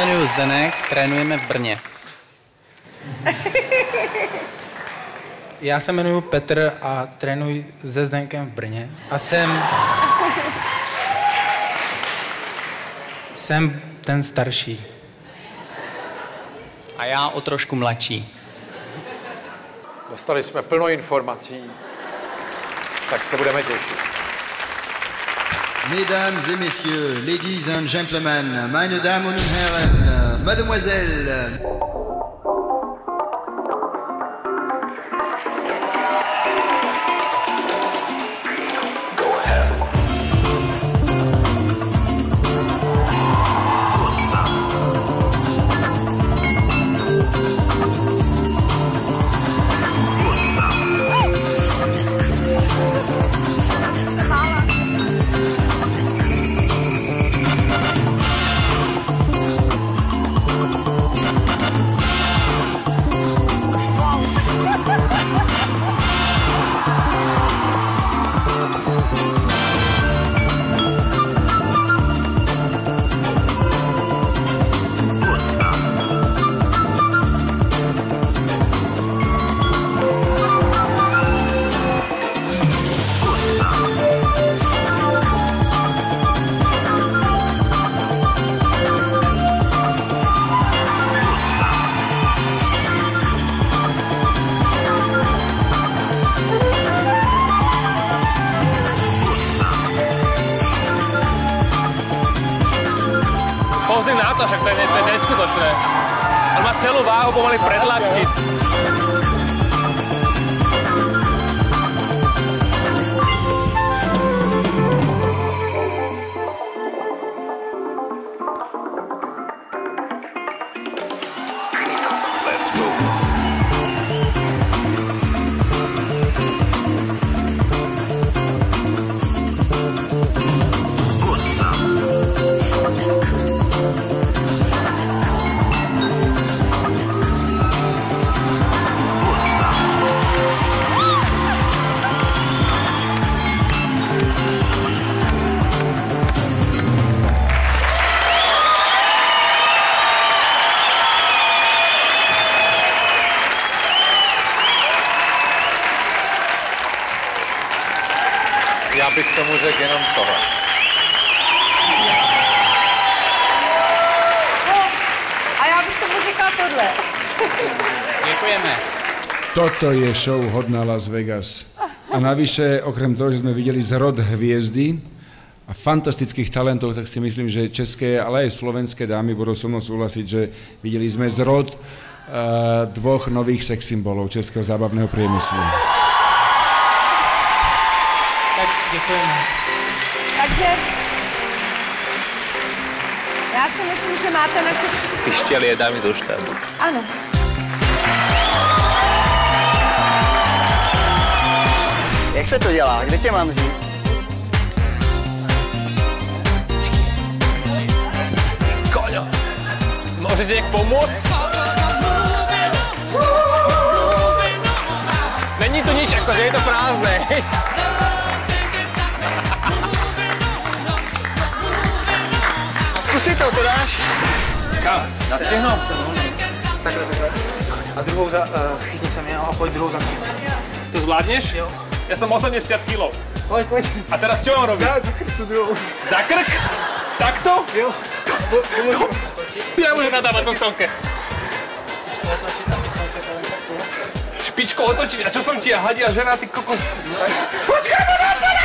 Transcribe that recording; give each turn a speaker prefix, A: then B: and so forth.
A: jmenuji Zdenek, trénujeme v Brně.
B: Já se jmenuji Petr a trénuji se Zdenkem v Brně. A jsem... jsem ten starší.
A: A já o trošku mladší.
C: Dostali jsme plno informací, tak se budeme těšit.
D: Mesdames et messieurs, ladies and gentlemen, meine Damen und Herren, mademoiselle.
E: Na to, však to je, to je neskutočné. On má celú váhu pomaly predlaktiť.
C: Já bych tomu řekl jenom tohle.
F: A já bych tomu řekla tohle.
A: Děkujeme.
G: Toto je show hodná Las Vegas. A navyše, okrem toho, že jsme viděli zrod hviezdy a fantastických talentov, tak si myslím, že české, ale aj slovenské dámy budou so mnou súhlasiť, že viděli jsme zrod uh, dvoch nových sex symbolov českého zábavného priemyslu.
B: Tak děkujeme.
F: Takže já si myslím, že máte naše...
E: Ty štělie dámy zo štábu.
F: Ano.
H: Jak se to dělá? Kde tě mám vzít?
E: Koňo, môžete nejak pomôcť? Není tu nič, akože je to prázdne.
H: Zkus si to, to dáš?
E: Kam? Na stehno?
B: Takhle, takhle. A druhou za... Uh, chytni se mě a pojď druhou za mě.
E: To zvládneš?
B: Jo.
E: Ja som 80 kg.
B: Pojď, pojď.
E: A teraz čo mám robiť?
B: Já za krk tu druhou.
E: Za krk? Takto?
B: Jo. Po- pomůžu.
E: Ja budem nadávať, som tonke. Špičkou otočiť. A čo som ti ja hadia žena, ty kokos? Počkaj, madam, madam!